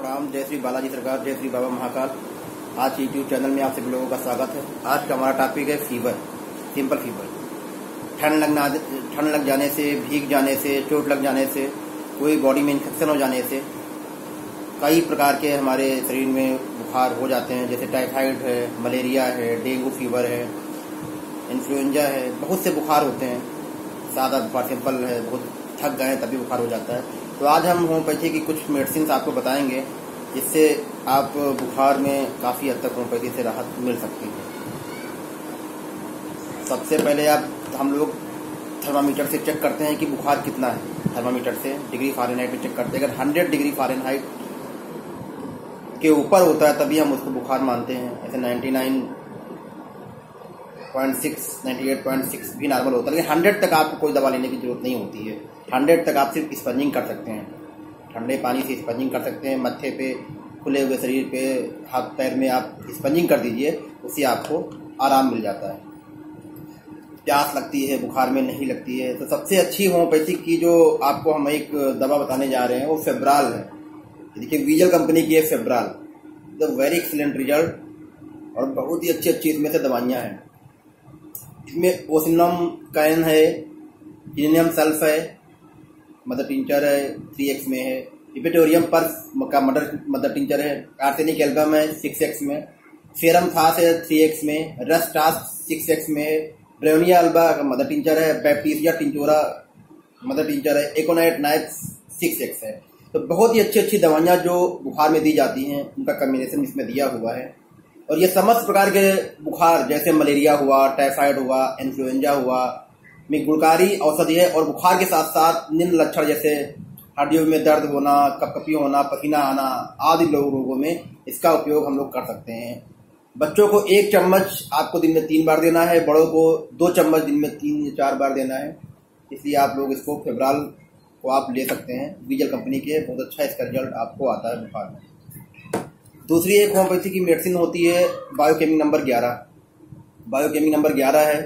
प्रणाम जय श्री बालाजी सरकार जय श्री बाबा महाकाल। आज यूट्यूब चैनल में आप सभी लोगों का स्वागत है। आज का हमारा टॉपिक है फीवर सिंपल फीवर ठंड लगना, ठंड लग जाने से, भीग जाने से, चोट लग जाने से, कोई बॉडी में इन्फेक्शन हो जाने से, कई प्रकार के हमारे शरीर में बुखार हो जाते हैं, जैसे टाइफाइड है मलेरिया है, डेंगू फीवर है इन्फ्लुएंजा है, बहुत से बुखार होते हैं। सादा बुखार सिंपल है, बहुत थक गए तभी बुखार हो जाता है। तो आज हम होम्योपैथी की कुछ मेडिसिन आपको बताएँगे, जिससे आप बुखार में काफ़ी हद तक होम्योपैथी से राहत मिल सकती है। सबसे पहले आप, हम लोग थर्मामीटर से चेक करते हैं कि बुखार कितना है। थर्मामीटर से डिग्री फारेनहाइट में चेक करते हैं। अगर हंड्रेड डिग्री फारेनहाइट के ऊपर होता है, तभी हम उसको बुखार मानते हैं। ऐसे ninety nine point six ninety eight point six भी नॉर्मल होता है, लेकिन हंड्रेड तक आपको कोई दवा लेने की ज़रूरत नहीं होती है। हंड्रेड तक आप सिर्फ़ स्पंजिंग कर सकते हैं। ठंडे पानी से स्पंजिंग कर सकते हैं, मत्थे पे, खुले हुए शरीर पे, हाथ पैर में आप स्पंजिंग कर दीजिए, उससे आपको आराम मिल जाता है। प्यास लगती है, बुखार में नहीं लगती है तो सबसे अच्छी होम्योपैथिक की जो आपको हम एक दवा बताने जा रहे हैं, वो फेब्राल है। देखिए, वीजल कंपनी की है Febral. The very excellent result और बहुत ही अच्छी अच्छी इसमें से दवाइयाँ हैं। इसमें ओसिनम कैन है इनियम सल्फ है, मदर टिंचर है थ्री एक्स में है, इपेटोरियम पर का मदर मदर टिंचर है, आर्सेनिक एल्बम है सिक्स एक्स में फेरम थास है थ्री एक्स में, रस टास सिक्स एक्स में है, ब्रेवनिया अल्बा का मदर टिंचर है बैप्टीसिया टिंचोरा मदर टिंचर है, एकोनाइट नाइट सिक्स एक्स है। तो बहुत ही अच्छी अच्छी दवाइयाँ जो बुखार में दी जाती हैं, उनका कम्बिनेशन इसमें दिया हुआ है। और ये समस्त प्रकार के बुखार, जैसे मलेरिया हुआ, टाइफाइड हुआ, इन्फ्लुएंजा हुआ, में गुणकारी औषधि है और बुखार के साथ साथ निम्न लक्षण जैसे हड्डियों में दर्द होना, कपकपी होना, पसीना आना आदि लोग रोगों में इसका उपयोग हम लोग कर सकते हैं। बच्चों को एक चम्मच आपको दिन में तीन बार देना है, बड़ों को दो चम्मच दिन में तीन या चार बार देना है। इसलिए आप लोग इसको फेबराल को आप ले सकते हैं। वीजल कंपनी के, बहुत अच्छा इसका रिज़ल्ट आपको आता है बुखार में। दूसरी एक होम्योपैथी की मेडिसिन होती है बायोकेमिक नंबर ग्यारह। बायोकेमिक नंबर ग्यारह है।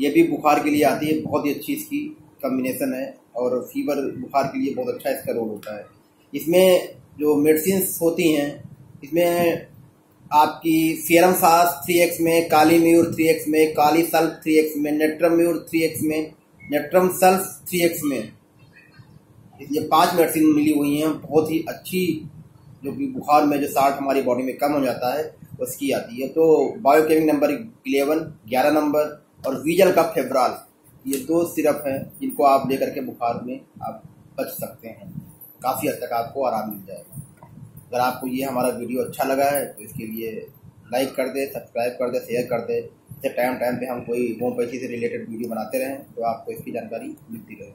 ये भी बुखार के लिए आती है, बहुत ही अच्छी इसकी कम्बिनेशन है और फीवर बुखार के लिए बहुत अच्छा इसका रोल होता है। इसमें जो मेडिसिन होती हैं, इसमें आपकी सीरम सास थ्री एक्स में, काली म्यूर थ्री एक्स में, काली सल्फ थ्री एक्स में नेट्रम म्यूर थ्री एक्स में नेट्रम सल्फ थ्री एक्स में। ये पाँच मेडिसिन मिली हुई हैं, बहुत ही अच्छी जो कि बुखार में जो साल्ट हमारी बॉडी में कम हो जाता है, उसकी आती है। तो बायोकेमिक नंबर इलेवन ग्यारह नंबर और वीजल का फेब्राल ये दो सिरप हैं जिनको आप लेकर के बुखार में आप बच सकते हैं। काफ़ी हद तक आपको आराम मिल जाएगा। अगर आपको ये हमारा वीडियो अच्छा लगा है तो इसके लिए लाइक कर दे सब्सक्राइब कर दे शेयर कर दे। इससे टाइम टाइम पे हम कोई होम्योपैथी से रिलेटेड वीडियो बनाते रहें तो आपको इसकी जानकारी मिलती रहे।